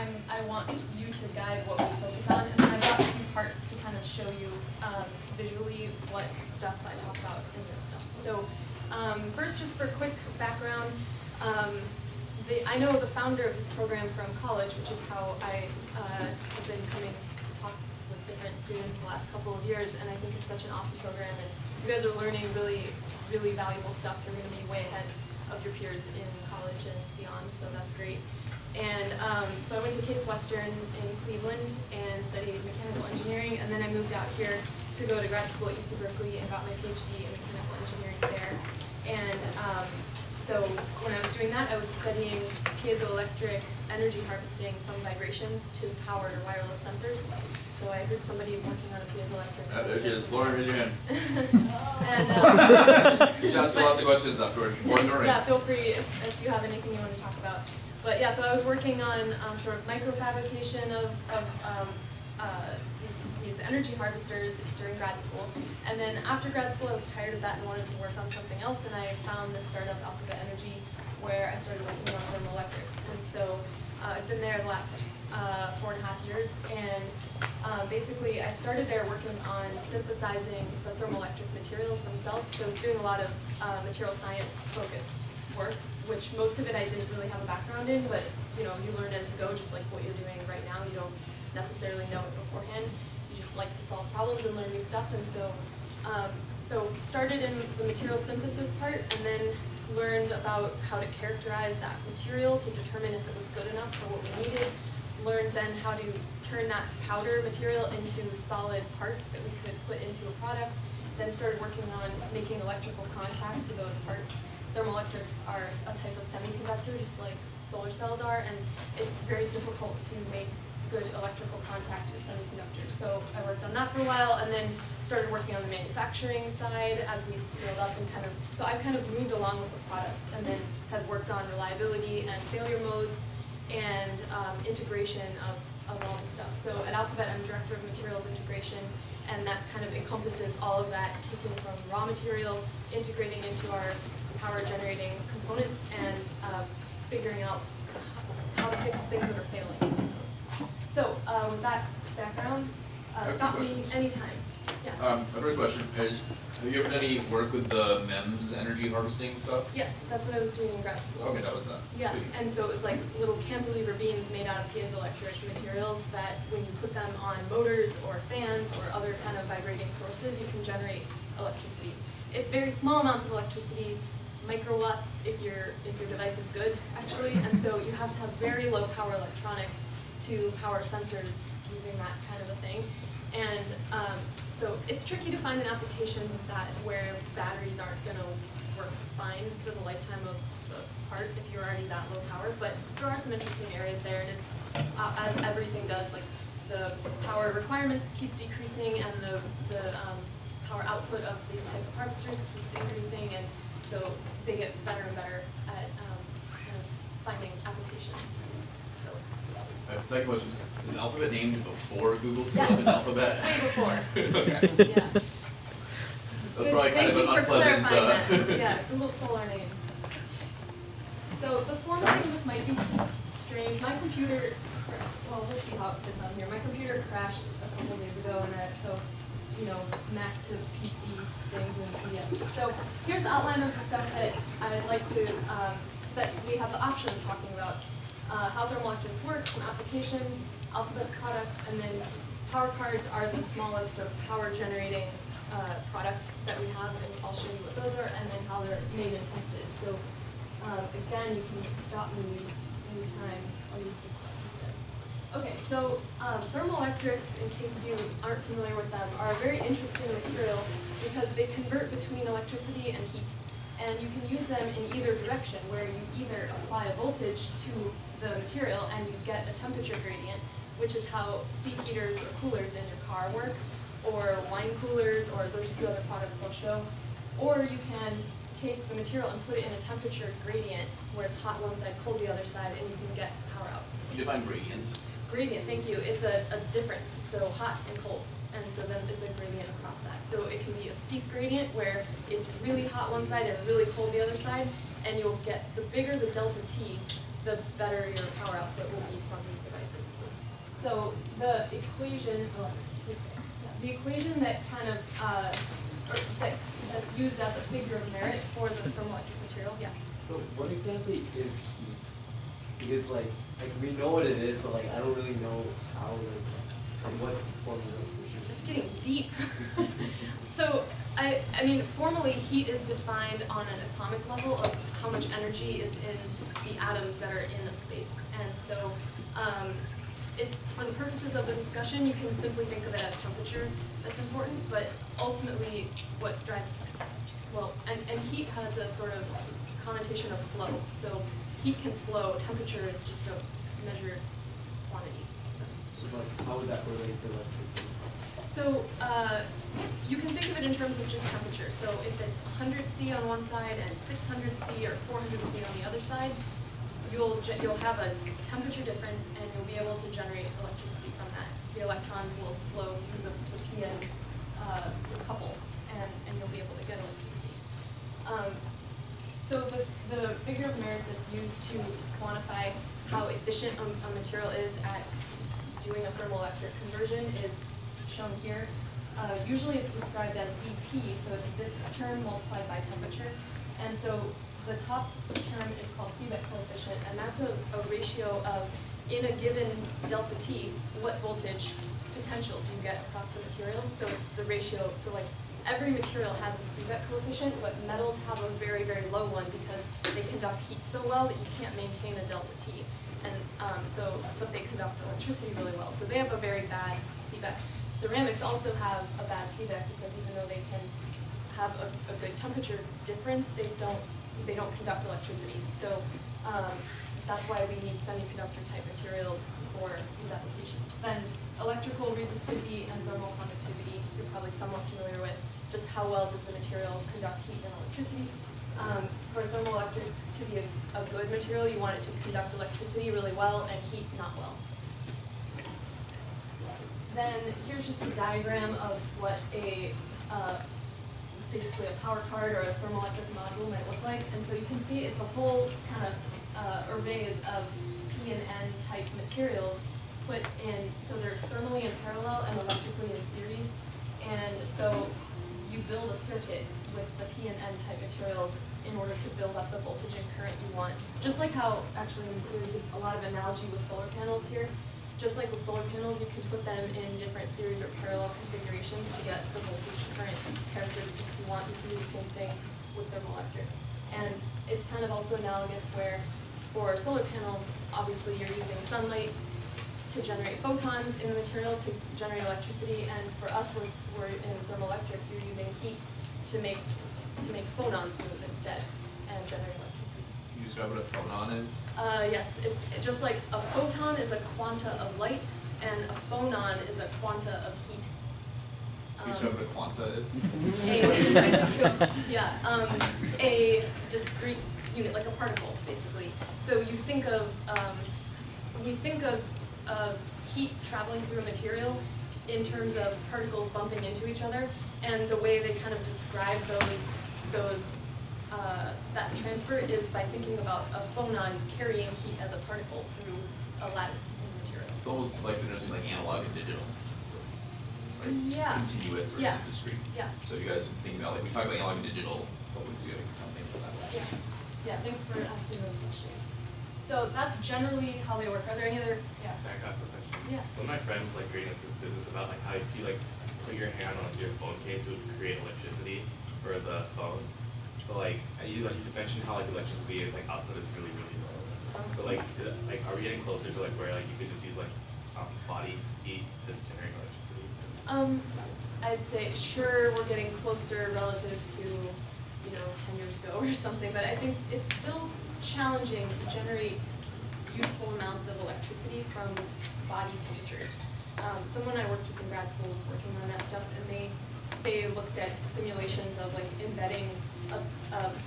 I'm, I want you to guide what we focus on, and then I've got few parts to kind of show you um, visually what stuff I talk about in this stuff. So um, first, just for quick background, um, the, I know the founder of this program from college, which is how I uh, have been coming to talk with different students the last couple of years, and I think it's such an awesome program, and you guys are learning really, really valuable stuff. You're going to be way ahead of your peers in college and beyond, so that's great. And um, so I went to Case Western in Cleveland and studied mechanical engineering, and then I moved out here to go to grad school at UC Berkeley and got my PhD in mechanical engineering there. And um, so when I was doing that, I was studying piezoelectric energy harvesting from vibrations to power wireless sensors. So I heard somebody working on a piezoelectric Uh, there she is. Lauren, raise your hand. and um, You should ask her lots of questions afterward. More yeah, feel free if, if you have anything you want to talk about. But yeah, so I was working on um, sort of microfabrication of, of um, uh, these, these energy harvesters during grad school. And then after grad school, I was tired of that and wanted to work on something else. And I found this startup, Alphabet Energy, where I started working on thermoelectrics. And so uh, I've been there the last uh, four and a half years. And um, basically, I started there working on synthesizing the thermoelectric materials themselves. So doing a lot of uh, material science focused work, which most of it I didn't really have a background in, but you know, you learn as you go, just like what you're doing right now. You don't necessarily know it beforehand. You just like to solve problems and learn new stuff. And so, um, so started in the material synthesis part, and then learned about how to characterize that material to determine if it was good enough for what we needed. Learned then how to turn that powder material into solid parts that we could put into a product. Then started working on making electrical contact to those parts thermoelectrics are a type of semiconductor, just like solar cells are, and it's very difficult to make good electrical contact with semiconductors. So I worked on that for a while, and then started working on the manufacturing side as we scaled up and kind of, so I've kind of moved along with the product, and then have worked on reliability and failure modes, and um, integration of, of all the stuff. So at Alphabet, I'm Director of Materials Integration, and that kind of encompasses all of that, taking from raw material, integrating into our power generating components and uh, figuring out how to fix things that are failing in those. So uh, with that background, uh, stop me anytime. Yeah. Um, my first question is, have you ever done any work with the MEMS energy harvesting stuff? Yes, that's what I was doing in grad school. Okay, that was that. Yeah, Sweet. and so it was like little cantilever beams made out of piezoelectric materials that when you put them on motors or fans or other kind of vibrating sources, you can generate electricity. It's very small amounts of electricity, microwatts if your if your device is good actually, and so you have to have very low power electronics to power sensors using that kind of a thing. And um, so it's tricky to find an application that where batteries aren't going to work fine for the lifetime of the part if you're already that low power. But there are some interesting areas there, and it's uh, as everything does, like the power requirements keep decreasing, and the the um, power output of these type of harvesters keeps increasing, and so they get better and better at um, kind of finding applications. So Uh, second question is, Alphabet named before Google still Yes. Alphabet? way before, okay. yeah. That's probably kind of an Thank you for unpleasant. uh. Yeah, Google stole our name. So the formatting, this might be strange. My computer, well, we'll see how it fits on here. My computer crashed a couple days ago and I, so, you know, Mac to PC things and yeah. So here's the outline of the stuff that I'd like to, um, that we have the option of talking about. Uh, how thermoelectrics work, some applications, Alphabet's products, and then power cards are the smallest sort of power generating uh, product that we have, and I'll show you what those are, and then how they're made and tested. So um, again, you can stop me anytime. I'll use this. Okay, so um, thermoelectrics, in case you aren't familiar with them, are a very interesting material because they convert between electricity and heat. And you can use them in either direction, where you either apply a voltage to the material and you get a temperature gradient, which is how seat heaters or coolers in your car work, or wine coolers, or there's a few other products I'll show. Or you can take the material and put it in a temperature gradient where it's hot one side, cold the other side, and you can get power out. You define gradient? Gradient, thank you. It's a, a difference, so hot and cold. And so then it's a gradient across that. So it can be a steep gradient where it's really hot one side and really cold the other side, and you'll get, the bigger the delta T, the better your power output will be from these devices. So the equation, oh, the equation that kind of, uh, that, that's used as a figure of merit for the thermoelectric material, yeah. So what exactly is heat? Because like, like we know what it is, but like I don't really know how like, what form of It's getting deep. So, I, I mean, formally, heat is defined on an atomic level of how much energy is in the atoms that are in a space. And so, um, for the purposes of the discussion, you can simply think of it as temperature that's important, but ultimately, what drives, well, and, and heat has a sort of connotation of flow. So, heat can flow, temperature is just a measured quantity. So like, how would that relate to electricity? So, uh, you can think of it in terms of just temperature. So if it's hundred C on one side and six hundred C or four hundred C on the other side, you'll, you'll have a temperature difference and you'll be able to generate electricity from that. The electrons will flow through the, the PN, uh, couple and, and you'll be able to get electricity. Um, so the, the figure of merit that's used to quantify how efficient a, material is at doing a thermoelectric conversion is shown here. Uh, usually it's described as ZT, so it's this term multiplied by temperature. And so the top term is called Seebeck coefficient, and that's a, a ratio of, in a given delta T, what voltage potential do you get across the material? So it's the ratio, so like every material has a Seebeck coefficient, but metals have a very, very low one because they conduct heat so well that you can't maintain a delta T. And um, so, but they conduct electricity really well, so they have a very bad Seebeck. Ceramics also have a bad Seebeck because even though they can have a, a good temperature difference, they don't, they don't conduct electricity. So, um, that's why we need semiconductor type materials for these applications. Then electrical resistivity and thermal conductivity, you're probably somewhat familiar with, just how well does the material conduct heat and electricity. Um, for thermoelectric to be a, a good material, you want it to conduct electricity really well and heat not well. Then here's just a diagram of what a, uh, basically a power card or a thermoelectric module might look like. And so you can see it's a whole kind of uh, arrays of P and N type materials put in, so they're thermally in parallel and electrically in series. And so you build a circuit with the P and N type materials in order to build up the voltage and current you want. Just like how, actually, there's a lot of analogy with solar panels here. Just like with solar panels, you can put them in different series or parallel configurations to get the voltage current characteristics you want. You can do the same thing with thermoelectrics. And it's kind of also analogous where for solar panels, obviously you're using sunlight to generate photons in the material to generate electricity, and for us, we're, we're in thermoelectrics, you're using heat to make, to make phonons move instead and generate electricity. Can you describe what a phonon is? Uh, yes, it's just like a photon is a quanta of light, and a phonon is a quanta of heat. Can you describe what a quanta is? a, yeah, um, a discrete unit, like a particle, basically. So you think of, um, we think of, of heat traveling through a material in terms of particles bumping into each other, and the way they kind of describe those, those, uh, that transfer is by thinking about a phonon carrying heat as a particle through a lattice in the material. It's almost like the difference between like analog and digital. Right? Yeah. Continuous versus Yeah. discrete. Yeah. So you guys think about, like, we talk about analog and digital, what would you think of that? Yeah, yeah, thanks for asking those questions. So that's generally how they work. Are there any other, yeah? Can I ask a question? Yeah. One of my friends like reading business about like how if you like put your hand on your phone case, it would create electricity for the phone. So like, you like you mentioned how like electricity like output is really really low. So like, like are we getting closer to like where like you could just use like um, body heat to generate electricity? Um, I'd say, sure, we're getting closer relative to, you know, ten years ago or something, but I think it's still challenging to generate useful amounts of electricity from body temperatures. Um, someone I worked with in grad school was working on that stuff, and they, they looked at simulations of like embedding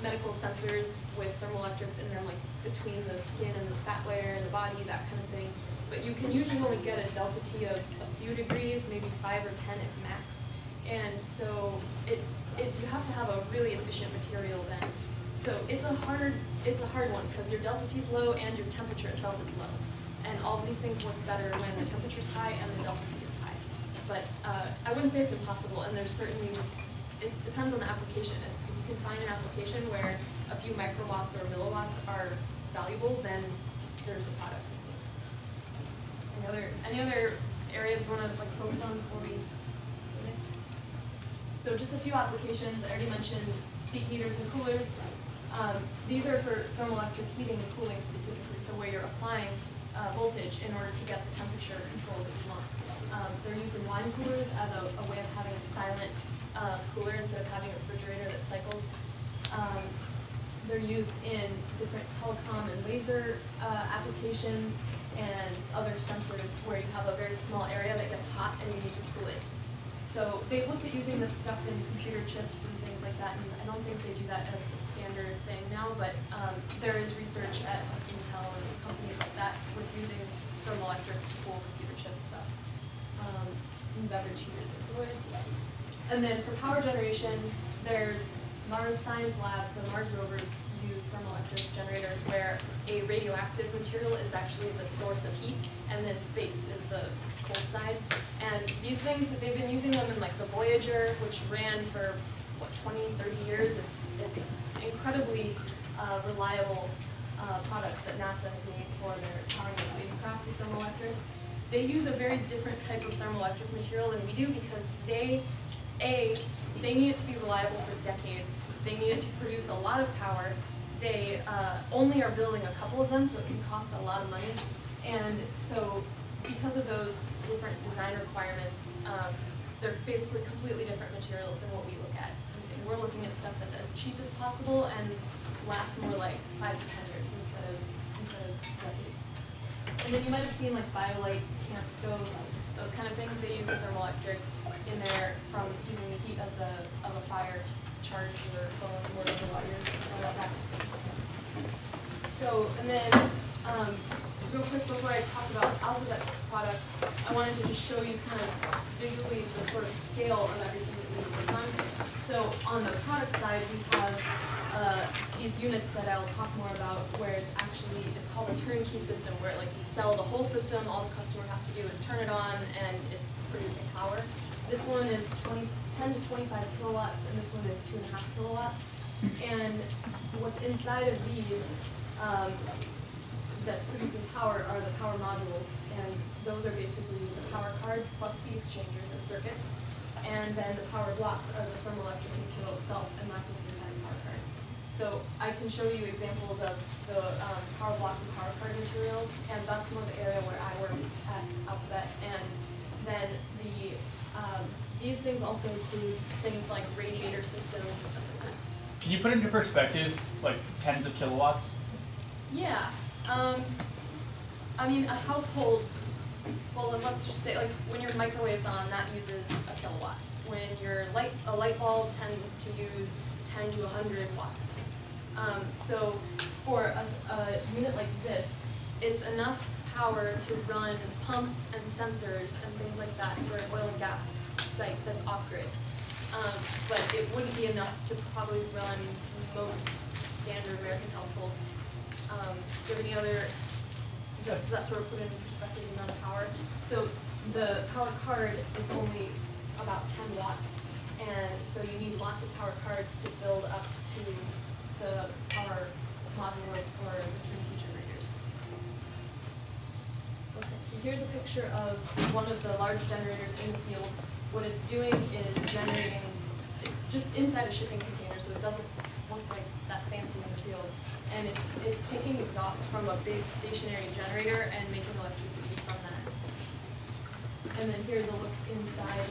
medical sensors with thermoelectrics in them, like between the skin and the fat layer and the body, that kind of thing. But you can usually only get a delta T of a few degrees, maybe five or ten at max. And so it, it, you have to have a really efficient material then. So it's a hard, it's a hard one, because your delta T is low and your temperature itself is low. And all of these things work better when the temperature's high and the delta T is high. But uh, I wouldn't say it's impossible, and there's certainly just, it depends on the application. If you can find an application where a few microwatts or milliwatts are valuable, then there's a product. Any other, any other areas you wanna like focus on before we mix? So just a few applications, I already mentioned seat heaters and coolers. Um, these are for thermoelectric heating and cooling specifically, so where you're applying, uh, voltage in order to get the temperature control that you want. Um, they're used in wine coolers as a, a way of having a silent, uh, cooler instead of having a refrigerator that cycles. Um, they're used in different telecom and laser, uh, applications and other sensors where you have a very small area that gets hot and you need to cool it. So they looked at using this stuff in computer chips and things like that, and I don't think they do that as a standard thing now, but um, there is research at Intel and companies like that with using thermoelectrics to cool computer chip stuff, um, and beverage heaters and coolers. And then for power generation, there's Mars Science Lab, the Mars rovers use thermoelectric generators where a radioactive material is actually the source of heat, and then space is the cold side. And these things, they've been using them in like the Voyager, which ran for, what, 20, 30 years. It's, it's incredibly uh, reliable uh, products that NASA has made for their powering their spacecraft with thermoelectrics. They use a very different type of thermoelectric material than we do because they, A, they need it to be reliable for decades. They need it to produce a lot of power. They uh, only are building a couple of them, so it can cost a lot of money. And so because of those different design requirements, um, they're basically completely different materials than what we look at. We're looking at stuff that's as cheap as possible and lasts more like five to ten years instead of, instead of decades. And then you might have seen like BioLite camp stoves, those kind of things, they use a thermoelectric in there from using the heat of the, of a fire to charge your phone or while you're, that. So, and then, um, real quick before I talk about Alphabet's products, I wanted to just show you kind of visually the sort of scale of everything that we work on. So on the product side, we have, uh, these units that I'll talk more about where it's actually, it's called a turnkey system, where like you sell the whole system, all the customer has to do is turn it on and it's producing power. This one is 20 10 to twenty-five kilowatts, and this one is two and a half kilowatts. And what's inside of these, um, that's producing power are the power modules, and those are basically the power cards plus heat exchangers and circuits. And then the power blocks are the thermoelectric material itself, and that's what's inside the power card. So I can show you examples of the um, power block and power card materials, and that's more the area where I work at Alphabet. And then the, um, these things also include things like radiator systems and stuff like that. Can you put into perspective, like tens of kilowatts? Yeah, um, I mean, a household, well, let's just say, like, when your microwave's on, that uses a kilowatt. When your light, a light bulb tends to use ten to hundred watts. Um, so for a, a unit like this, it's enough power to run pumps and sensors and things like that for an oil and gas site that's off-grid. Um, but it wouldn't be enough to probably run most standard American households. Um, do you have any other, does that sort of put into perspective the amount of power? So the power card, it's only about ten watts, and so you need lots of power cards to build up to the power module or the turnkey generators. Okay, so here's a picture of one of the large generators in the field. What it's doing is generating, just inside a shipping container, so it doesn't look like that fancy in the field. And it's, it's taking exhaust from a big stationary generator and making electricity from. And then here's a look inside.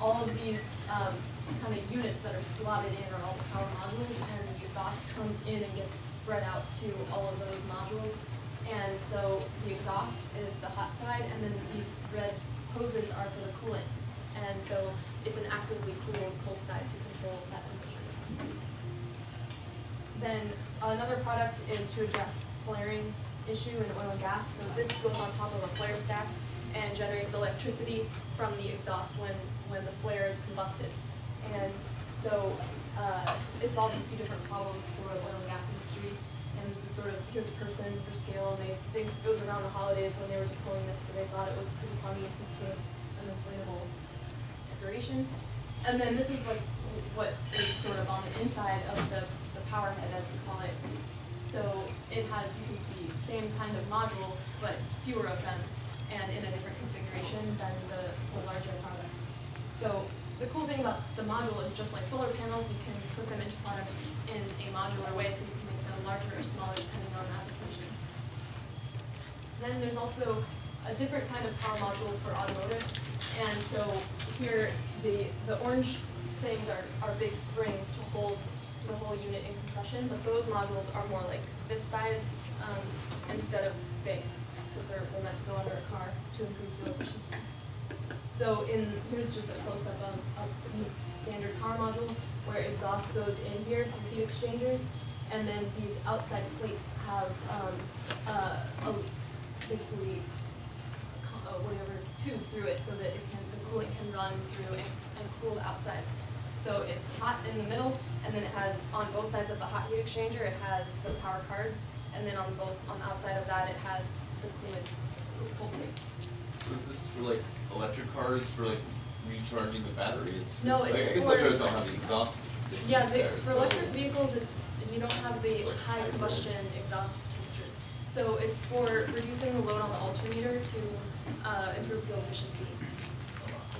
All of these, um, kind of units that are slotted in are all the power modules, and the exhaust comes in and gets spread out to all of those modules. And so the exhaust is the hot side, and then these red hoses are for the coolant. And so it's an actively cooled cold side to control that temperature. Then another product is to address flaring issue in oil and gas. So this goes on top of a flare stack and generates electricity from the exhaust when, when the flare is combusted. And so uh, it solves a few different problems for the oil and gas industry. And this is sort of, here's a person for scale, and they think it was around the holidays when they were deploying this, so they thought it was pretty funny to put an inflatable decoration. And then this is like what is sort of on the inside of the, the power head, as we call it. So it has, you can see, same kind of module, but fewer of them, and in a different configuration than the, the larger product. So the cool thing about the module is just like solar panels, you can put them into products in a modular way, so you can make them larger or smaller depending on the application. Then there's also a different kind of power module for automotive. And so here, the, the orange things are, are big springs to hold the whole unit in compression, but those modules are more like this size, um, instead of big, because they're, they're meant to go under a car to improve fuel efficiency. So in, here's just a close-up of, the standard car module, where exhaust goes in here through heat exchangers, and then these outside plates have, um, uh, a, basically, co- uh, whatever, tube through it, so that it can, the coolant can run through and, and cool the outsides. So it's hot in the middle, and then it has, on both sides of the hot heat exchanger, it has the power cards, and then on both, on the outside of that, it has the coolant, cool. So is this for like electric cars, for like recharging the batteries? No, like, it's I guess for- electric cars don't have the exhaust Yeah, they, there, for so- electric vehicles, it's, you don't have the It's like high combustion exhaust temperatures. So it's for reducing the load on the alternator to, uh, improve fuel efficiency in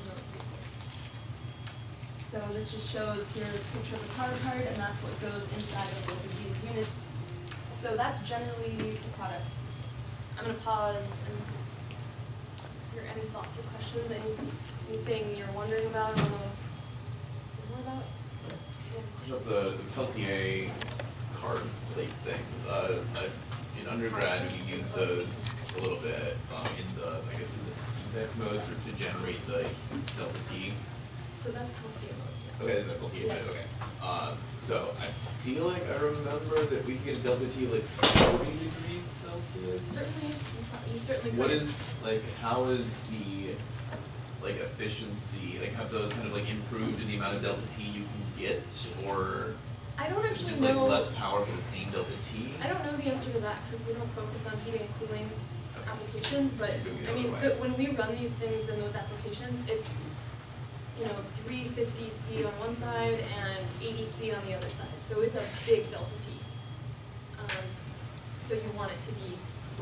those vehicles. So this just shows, here's a picture of the power card, and that's what goes inside of both of these units. So that's generally the products. I'm gonna pause and hear any thoughts or questions, any, anything you're wondering about, or more about? Yeah. About the, the Peltier card plate things, uh, I, in undergrad, we used those a little bit, um, in the, I guess in the Seebeck modes, or to generate the delta T. So that's Peltier mode. Okay, is that Peltier mode, Yeah. okay. Um, so I feel like I remember that we could get delta T like forty degrees Celsius. Certainly, you certainly could. What is, like, how is the, like, efficiency, like, have those kind of like improved in the amount of delta T you can get, or I don't actually just like know, less power for the same delta T? I don't know the answer to that, because we don't focus on heating and cooling applications, but, You're doing it I mean, when we run these things in those applications, it's, you know, three fifty C on one side and eighty C on the other side, so it's a big delta T. Um, so you want it to be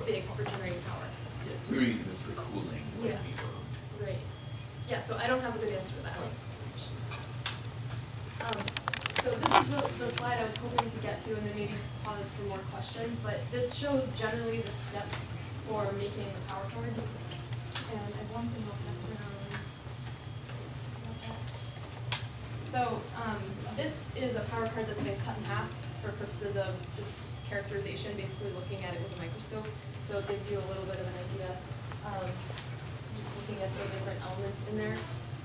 big for generating power. Yeah, so we were using this for cooling Yeah. we. Right. Yeah, so I don't have a good answer to that. Um, so this is the, the slide I was hoping to get to and then maybe pause for more questions, but this shows generally the steps for making the power card. And I have one thing I'll pass around. About that. So, um, this is a power card that's been cut in half for purposes of just characterization, basically looking at it with a microscope. So it gives you a little bit of an idea, um, just looking at the different elements in there.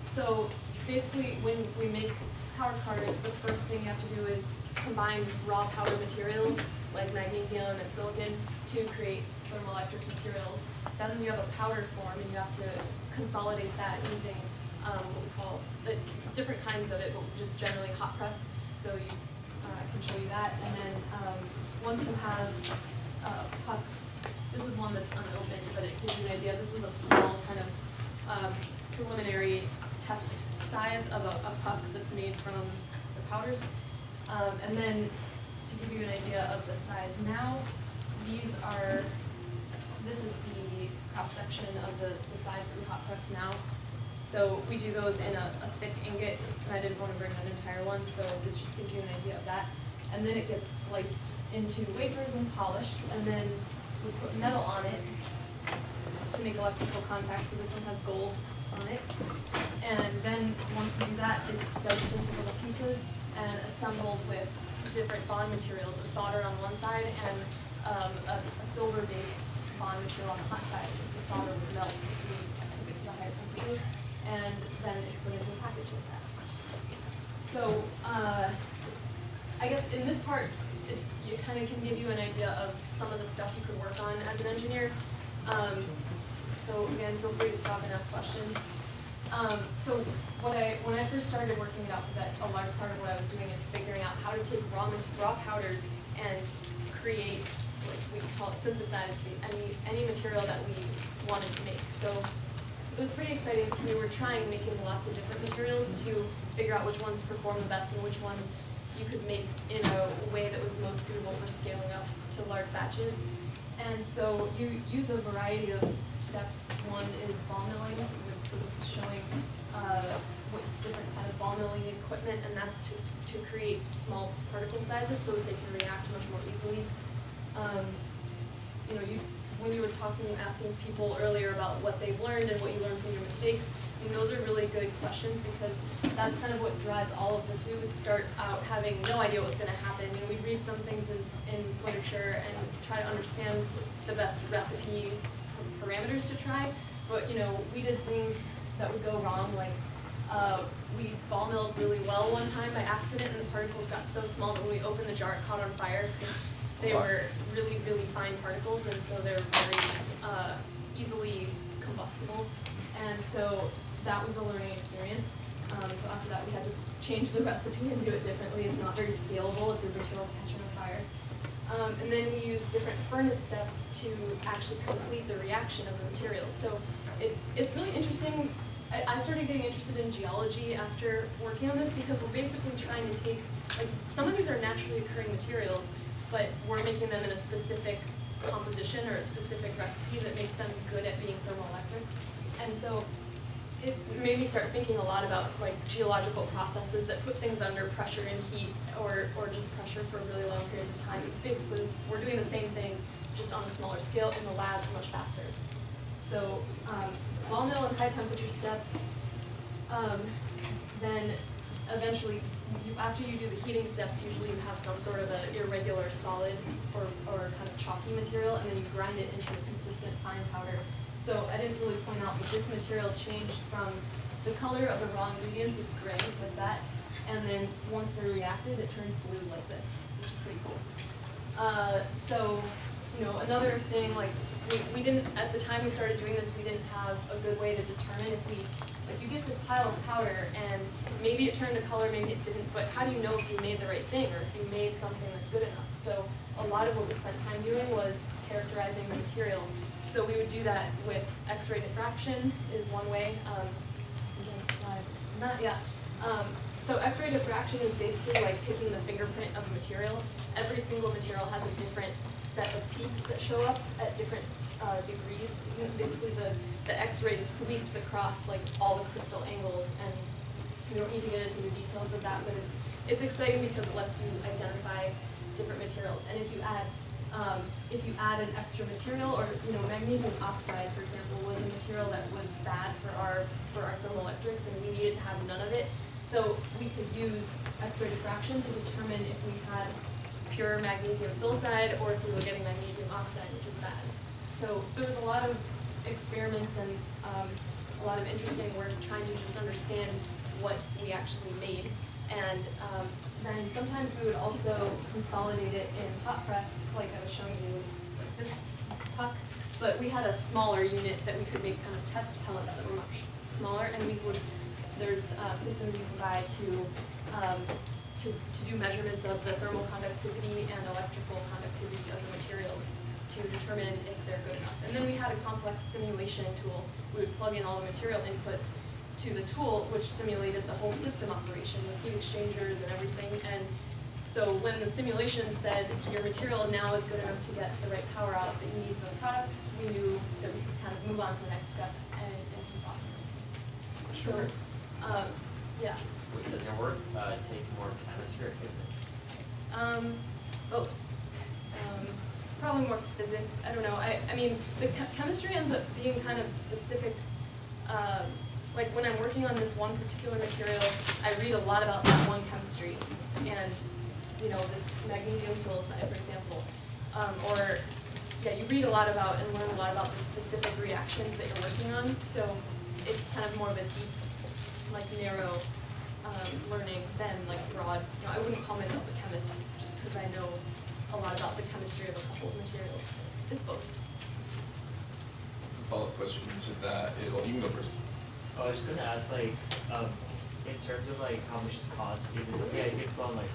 So basically, when we make power cards, the first thing you have to do is combine raw powder materials like magnesium and silicon to create thermoelectric materials. Then you have a powder form and you have to consolidate that using um, what we call the different kinds of it, but just generally hot press. So you, uh, I can show you that. And then um, once you have uh, pucks, this is one that's unopened, but it gives you an idea. This was a small kind of um, preliminary test size of a, a puck that's made from the powders. Um, and then to give you an idea of the size now, these are, this is the cross section of the, the size that we hot press now. So we do those in a, a thick ingot, and I didn't want to bring an entire one, so this just gives you an idea of that. And then it gets sliced into wafers and polished, and then we put metal on it to make electrical contact, so this one has gold on it. And then, once you do that, it's diced into little pieces and assembled with different bond materials, a solder on one side and um, a, a silver-based bond material on the hot side, because the solder would melt if we took it to the higher temperatures. And then it's put into a package like that. So, uh, I guess in this part, it, it kind of can give you an idea of some of the stuff you could work on as an engineer. Um, so again, feel free to stop and ask questions. Um, so what I, when I first started working at Alphabet, a large part of what I was doing is figuring out how to take raw, raw powders and create, like, we call it synthesize, the, any, any material that we wanted to make. So it was pretty exciting, we were trying, making lots of different materials to figure out which ones perform the best and which ones you could make in a way that was most suitable for scaling up to large batches. And so you use a variety of steps. One is ball milling, so this is showing uh, what different kind of ball milling equipment, and that's to, to create small particle sizes so that they can react much more easily. Um, you know, you, when you were talking, asking people earlier about what they've learned and what you learned from your mistakes, I mean, those are really good questions because that's kind of what drives all of this. We would start out having no idea what was gonna happen, know, we'd read some things in, in literature and try to understand the best recipe parameters to try, but, you know, we did things that would go wrong, like, uh, we ball milled really well one time by accident and the particles got so small that when we opened the jar, it caught on fire, they Wow. were really, really fine particles, and so they're very uh, easily combustible. And so that was a learning experience. Um, so after that, we had to change the recipe and do it differently. It's not very scalable if your materials catch on fire. Um, and then we use different furnace steps to actually complete the reaction of the materials. So it's it's really interesting. I, I started getting interested in geology after working on this because we're basically trying to take like some of these are naturally occurring materials, but we're making them in a specific composition or a specific recipe that makes them good at being thermoelectric. And so it's made me start thinking a lot about like geological processes that put things under pressure and heat or, or just pressure for really long periods of time. It's basically, we're doing the same thing, just on a smaller scale in the lab much faster. So, um, ball mill and high temperature steps, um, then eventually, after you do the heating steps, usually you have some sort of an irregular solid or, or kind of chalky material, and then you grind it into a consistent fine powder. So I didn't really point out, but this material changed from the color of the raw ingredients is gray like that, and then once they're reacted, it turns blue like this, which is pretty cool. Uh, so, you know, another thing, like, we, we didn't, at the time we started doing this, we didn't have a good way to determine if we, like, you get this pile of powder, and maybe it turned a color, maybe it didn't, but how do you know if you made the right thing, or if you made something that's good enough? So, a lot of what we spent time doing was characterizing the material. So we would do that with X-ray diffraction is one way, um, slide, not yet. Um, so X-ray diffraction is basically like taking the fingerprint of a material. Every single material has a different set of peaks that show up at different uh, degrees. Basically, the, the X-ray sweeps across like all the crystal angles, and we don't need to get into the details of that, but it's it's exciting because it lets you identify different materials. And if you add um, if you add an extra material, or you know, magnesium oxide, for example, was a material that was bad for our for our thermoelectrics, and we needed to have none of it. So we could use X-ray diffraction to determine if we had pure magnesium silicide or if we were getting magnesium oxide, which is bad. So there was a lot of experiments and um, a lot of interesting work trying to just understand what we actually made. And um, then sometimes we would also consolidate it in hot press, like I was showing you, like this puck. But we had a smaller unit that we could make kind of test pellets that were much smaller, and we would, there's uh, systems you can buy to, um, to, to do measurements of the thermal conductivity and electrical conductivity of the materials to determine if they're good enough. And then we had a complex simulation tool. We would plug in all the material inputs to the tool, which simulated the whole system operation with heat exchangers and everything. And so when the simulation said your material now is good enough to get the right power out that you need for the product, we knew that we could kind of move on to the next step and, and keep optimizing. So, um, yeah, Wait, does your work uh, take more chemistry or physics? um, both. Um, probably more physics, I don't know, I, I mean, the che- chemistry ends up being kind of specific, um, like when I'm working on this one particular material, I read a lot about that one chemistry, and, you know, this magnesium silicide, for example, um, or, yeah, you read a lot about and learn a lot about the specific reactions that you're working on, so it's kind of more of a deep, like narrow, um, learning than like broad, you know, I wouldn't call myself a chemist just because I know a lot about the chemistry of a couple of materials. It's both. As a follow-up question to that, it- well, you can go first. Oh, I was gonna ask like, um, in terms of like how much this costs, is this something I could go on like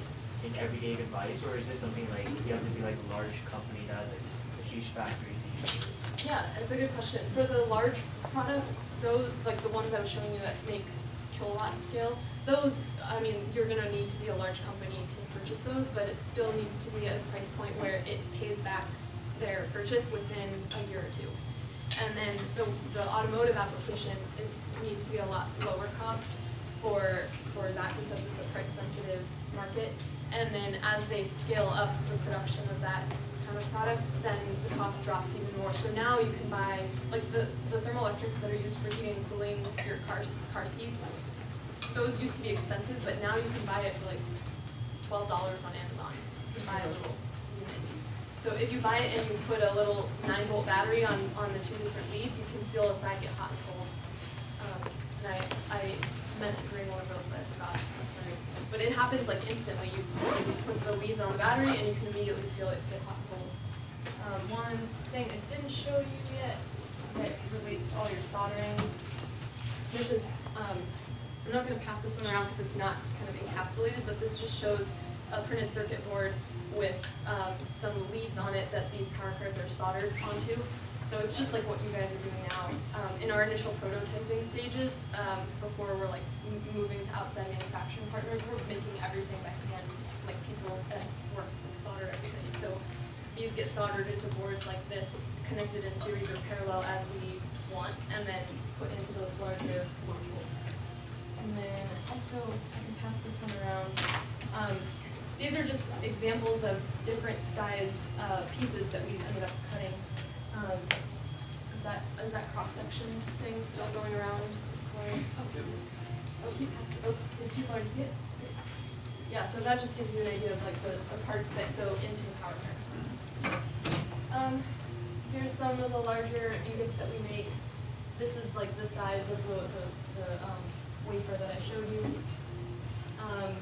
in everyday device, or is this something like you have to be like a large company that has like a huge factory to use this? Yeah, it's a good question. For the large products, those, like the ones I was showing you that make kilowatt scale, those, I mean, you're gonna need to be a large company to purchase those, but it still needs to be at a price point where it pays back their purchase within a year or two. And then the, the automotive application is, needs to be a lot lower cost for, for that because it's a price sensitive market. And then as they scale up the production of that kind of product, then the cost drops even more. So now you can buy, like the, the thermoelectrics that are used for heating and cooling your car, car seats, those used to be expensive, but now you can buy it for like twelve dollars on Amazon. You buy a little unit. So if you buy it and you put a little nine volt battery on, on the two different leads, you can feel a side get hot and cold. Um, and I, I meant to bring one of those, but I forgot, I'm sorry. But it happens like instantly, you put the leads on the battery and you can immediately feel it get hot and cold. Um, one thing I didn't show you yet that relates to all your soldering. This is, um, I'm not gonna pass this one around because it's not kind of encapsulated, but this just shows a printed circuit board with, um, some leads on it that these power cards are soldered onto. So it's just like what you guys are doing now. Um, in our initial prototyping stages, um, before we're like moving to outside manufacturing partners, we're making everything by hand, like people that work solder everything. So these get soldered into boards like this, connected in series or parallel as we want, and then put into those larger modules. And then also, I can pass this one around. Um, these are just examples of different sized, uh, pieces that we ended up cutting. Um, is that, is that cross-section thing still going around? Or- Oh, keep passing, oh, did people already see it? Yeah, so that just gives you an idea of like the, the parts that go into the power card. Um, here's some of the larger ingots that we make. This is like the size of the, the, the, um, wafer that I showed you. Um,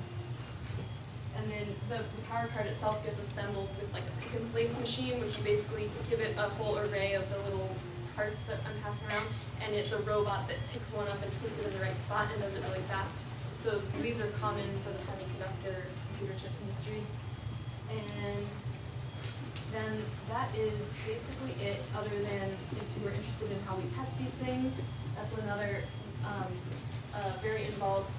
and then the, power card itself gets assembled with like a pick and place machine, which you basically give it a whole array of the little parts that I'm passing around, and it's a robot that picks one up and puts it in the right spot and does it really fast. So these are common for the semiconductor computer chip industry. And then that is basically it, other than if you were interested in how we test these things, that's another, um, uh, very involved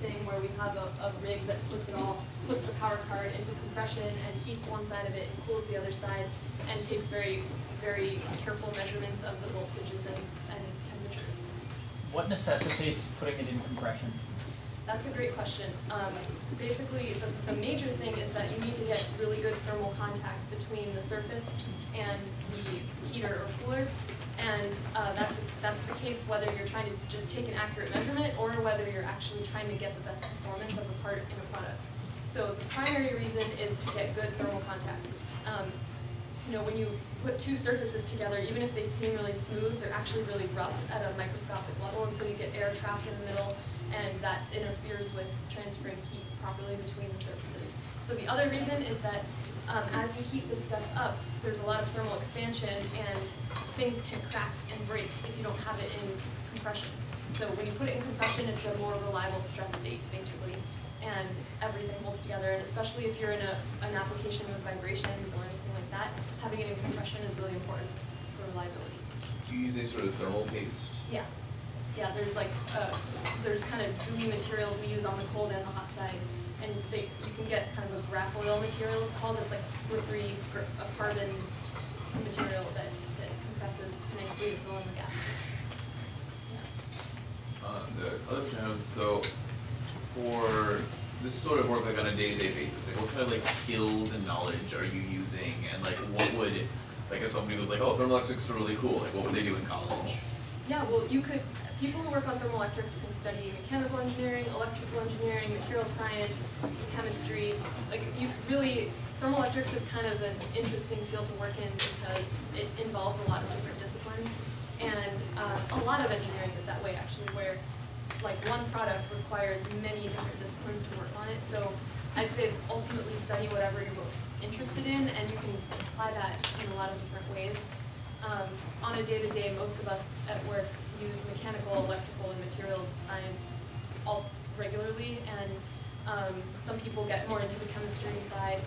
thing where we have a, a rig that puts it all, puts the power card into compression and heats one side of it and cools the other side, and takes very, very careful measurements of the voltages and, and temperatures. What necessitates putting it in compression? That's a great question. Um, basically, the, the major thing is that you need to get really good thermal contact between the surface and the heater or cooler. And, uh, that's, that's the case whether you're trying to just take an accurate measurement or whether you're actually trying to get the best performance of a part in a product. So the primary reason is to get good thermal contact. Um, you know, when you put two surfaces together, even if they seem really smooth, they're actually really rough at a microscopic level, and so you get air trapped in the middle, and that interferes with transferring heat properly between the surfaces. So the other reason is that um, as you heat this stuff up, there's a lot of thermal expansion, and things can crack and break if you don't have it in compression. So when you put it in compression, it's a more reliable stress state, basically, and everything holds together, and especially if you're in a, an application with vibrations or anything like that, having it in compression is really important for reliability. Do you use any sort of thermal paste? Yeah, yeah, there's like, uh, there's kind of gooey materials we use on the cold and the hot side, and they, you can get kind of a graphite oil material, it's called, it's like a slippery, a carbon material that, that compresses nicely to fill in the gaps. Yeah. Um, the other question I is, so for this sort of work like on a day-to-day basis, like what kind of like skills and knowledge are you using and like what would, like if somebody was like, oh, thermoelectrics are really cool, like what would they do in college? Yeah, well, you could, people who work on thermoelectrics can study mechanical engineering, electrical engineering, material science, chemistry. Like, you really, thermoelectrics is kind of an interesting field to work in because it involves a lot of different disciplines. And uh, a lot of engineering is that way, actually, where like one product requires many different disciplines to work on it. So I'd say ultimately study whatever you're most interested in, and you can apply that in a lot of different ways. Um, on a day-to-day, most of us at work use mechanical, electrical, and materials science all regularly, and Um, some people get more into the chemistry side.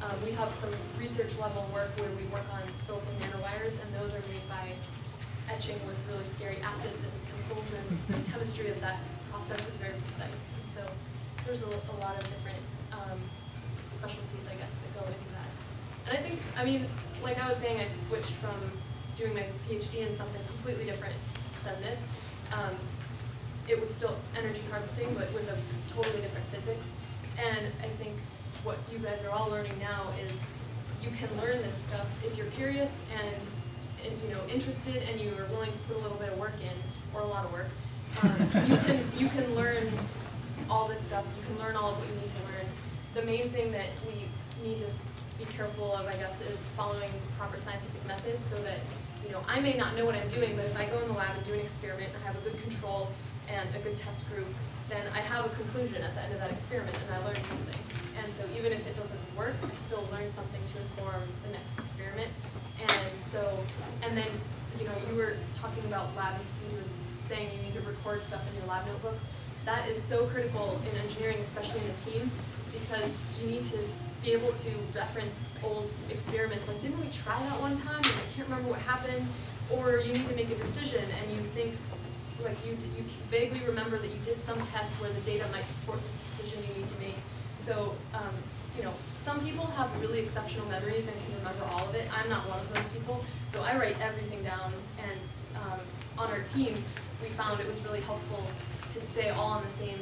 Um, we have some research level work where we work on silicon nanowires, and those are made by etching with really scary acids and and the chemistry of that process is very precise. So there's a, a lot of different um, specialties, I guess, that go into that. And I think, I mean, like I was saying, I switched from doing my PhD in something completely different than this. Um, it was still energy harvesting, but with a totally different physics. And I think what you guys are all learning now is you can learn this stuff if you're curious and you know interested and you are willing to put a little bit of work in or a lot of work. Um, you can you can learn all this stuff. You can learn all of what you need to learn. The main thing that we need to be careful of, I guess, is following proper scientific methods so that, you know, I may not know what I'm doing, but if I go in the lab and do an experiment and I have a good control and a good test group, then I have a conclusion at the end of that experiment and I learned something. And so even if it doesn't work, I still learn something to inform the next experiment. And so, and then, you know, you were talking about lab, somebody was saying you need to record stuff in your lab notebooks. That is so critical in engineering, especially in a team, because you need to be able to reference old experiments, like, didn't we try that one time, and I can't remember what happened? Or you need to make a decision, and you think, like, you, you vaguely remember that you did some test where the data might support this decision you need to make. So, um, you know, some people have really exceptional memories and can remember all of it, I'm not one of those people, so I write everything down, and, um, on our team, we found it was really helpful to stay all on the same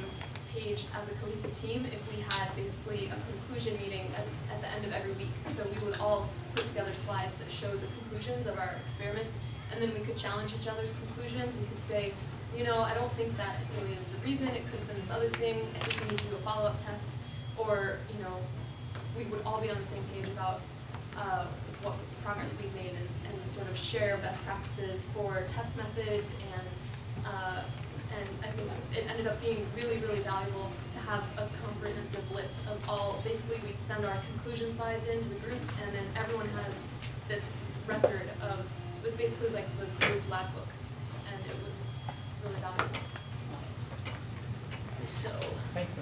page as a cohesive team if we had basically a conclusion meeting at, at the end of every week. So we would all put together slides that showed the conclusions of our experiments, and then we could challenge each other's conclusions. We could say, you know, I don't think that really is the reason. It could have been this other thing. I think we need to do a follow-up test, or you know, we would all be on the same page about uh, what progress we've made and, and sort of share best practices for test methods and uh, and I think it ended up being really, really valuable to have a comprehensive list of all, basically we'd send our conclusion slides into the group and then everyone has this record of, it was basically like the group lab book and it was really valuable. So, Thanks.